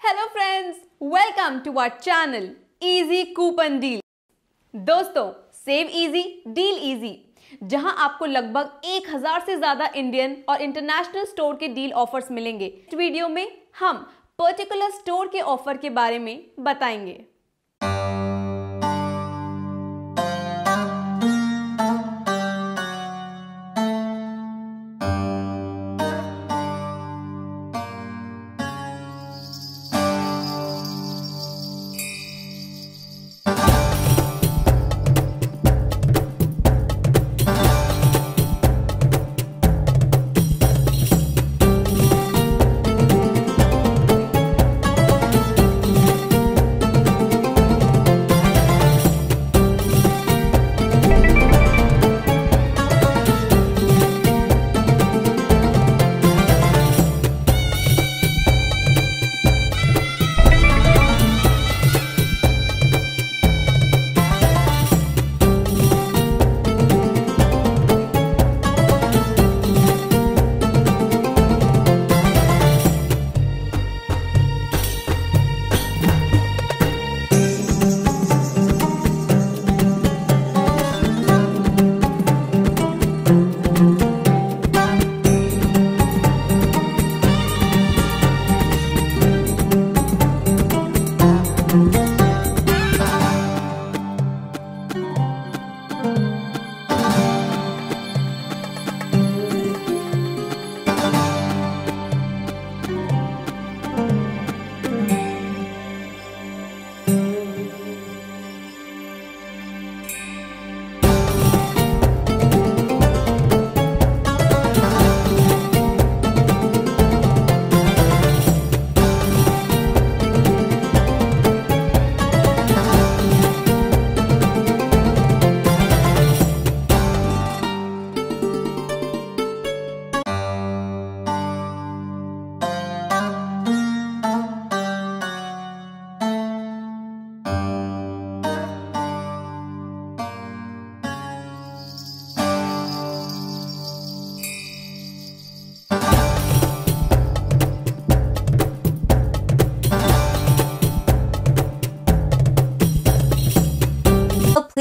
Hello friends welcome to our channel Easy Coupon Deal दोस्तों save easy deal easy जहाँ आपको लगभग 1000 से ज़्यादा इंडियन और इंटरनेशनल स्टोर के डील ऑफर्स मिलेंगे। इस वीडियो में हम पर्टिकुलर स्टोर के ऑफ़र के बारे में बताएँगे।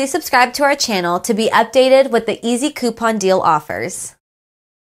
Subscribe to our channel to be updated with the easy coupon deal offers.